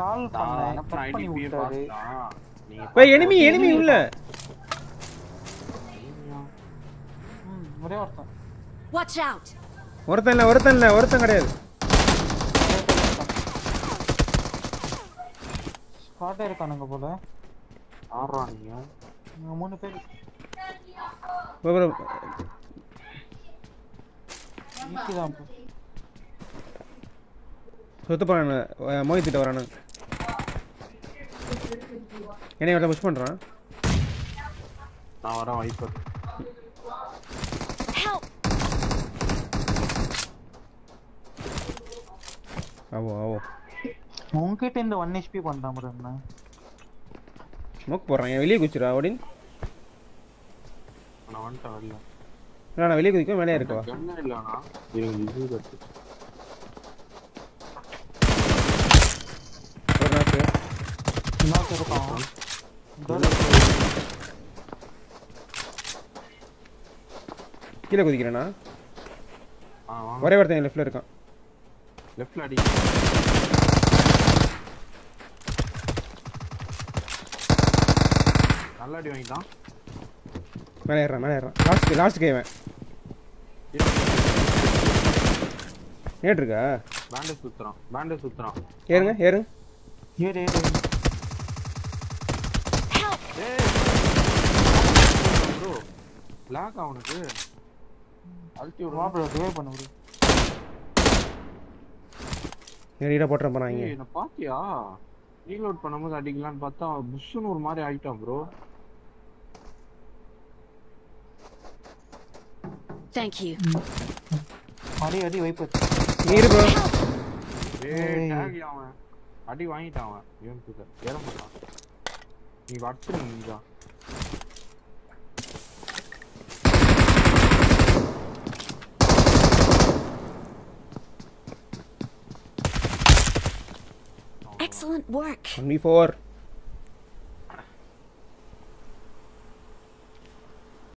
கால் பண்ணேன். நான் பண்ணி விட்டாரு. எனிமி எனிமி உள்ள. ம், ஒரே ஒருத்தன். Watch out! ஒருத்தன் இல்ல ஒருத்தன் இல்ல ஒருத்தன் கிடையாது. ஸ்பாட்டே இருக்கானுங்க போல. நீங்க? இங்க மூணு பேர். bro, bro. ஈஸி தான் bro. சுத்த போறானு மோய் திட்ட வரானு. என்னைய ஒருத்தன் புஷ் பண்றான். நான் வரேன் வைப்பர்! ஆவோ ஆவோ. உன்கிட்ட இந்த ஒன் ஹெச்பி பண்றான் bro என்ன? ஸ்மோக் போடுறான் ஏன் வெளியே குச்சிரா ஓடின். நான் வந்துட்டேன் இல்லை நான் வெளியே குதிக்க மேலே இருக்கவா? கண்ணே இல்லைண்ணா இருங்க இது கட்டு ஒரு நாக்கு இருக்கான் கீழே குதிக்கிறேனா? வாங்க. ஒரே ஒருத்தன் லெஃப்ட்ல இருக்கான். லெஃப்ட்ல அடி. நல்ல அடி வாங்கிட்டான். மேலே ஏறான் மேலே ஏறான் லாஸ்ட் லாஸ்ட் கேவன் நேட் இருக்கா பேண்டேஜ் சுத்துறான். பேண்டேஜ் சுத்துறான். ஏறுங்க ஏறுங்க ஏறு ஏறு Help! ப்ரோ லாக் அவனுக்கு அல்டி வா ப்ரோ ரிவைவ் பண்ணு ப்ரோ போறான் இங்கே. ஏய் என்ன பாத்தியா? ரீலோட் பண்ணும்போது அடிக்கலாம்னு பார்த்தா புஷ்ஷுன்னு ஒரு மாதிரி ஆயிட்டான் ப்ரோ Thank you. அடி அடி வைப்பர் நீரு ப்ரோ ஏய். டேக் அவன். அடி வாங்கிட்டான் அவன். இவன் கிட்ட. ஏற மாட்டான் நீ நீதான் Excellent work. Only.